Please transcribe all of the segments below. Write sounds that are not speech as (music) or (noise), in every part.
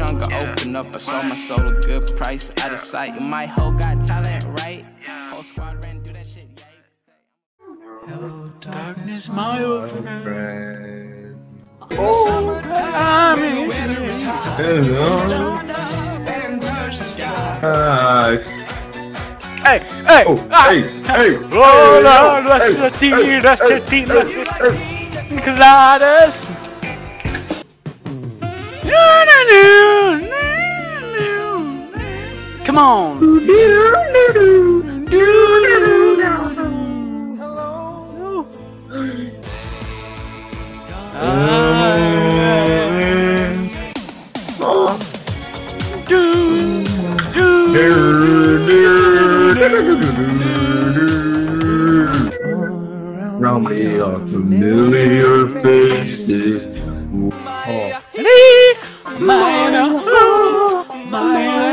trunk, I open up. I sold my soul a good price, out of sight. My hoe got talent, right? Whole squad ran, do that shit, Hello, darkness, my old friend. friend. I'm in Hello. Hi. Hey, hey, Oh, ah, hey, hey. Oh, no, hey, let's hey, let's hey, see, let's hey, see, hey, let's hey. Come on. Round me are familiar faces. Oh.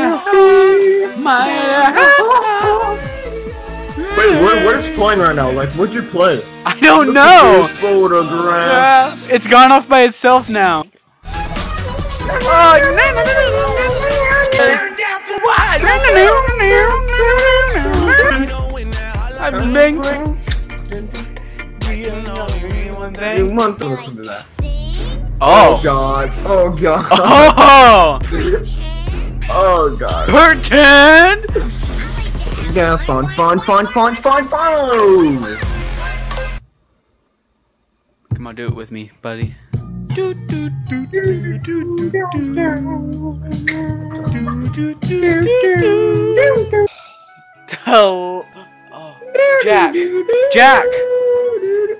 Wait, what, what is playing right now? Like, what'd you play? I don't know. photograph. It's gone off by itself now. Begging. You want to listen to that? Oh. oh God. Oh God. Oh. (laughs) Oh God. Pretend. Yeah, fun, fun, fun, fun, fun, fun. Come on, do it with me, buddy. Oh, oh. Jack, Jack,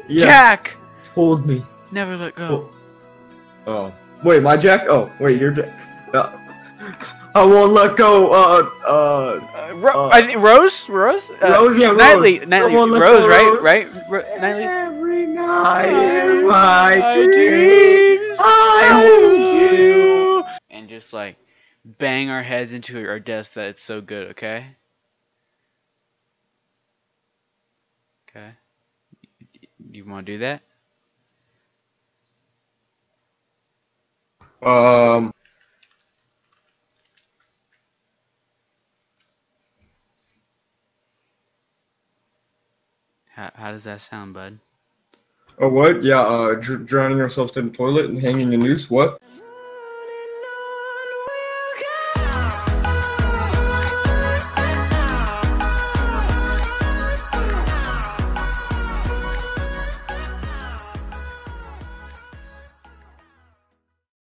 Yes, Jack, Hold me. never let go. Oh. Wait, my Jack? Oh, wait, you're Jack. Uh, I won't let go. Uh, uh. Uh, Ro- Uh, I think Rose, Rose, uh, Rose, yeah, Rose. Nightly, Nightly, I Rose, right, right, Ro- Nightly. Every night in my My dreams, dreams, I hold you. And just like bang our heads into our desk that it's so good, okay? Okay. You want to do that? Um. How, how does that sound, bud? Oh, what? Yeah, uh, dr- drowning ourselves in the toilet and hanging a noose. What?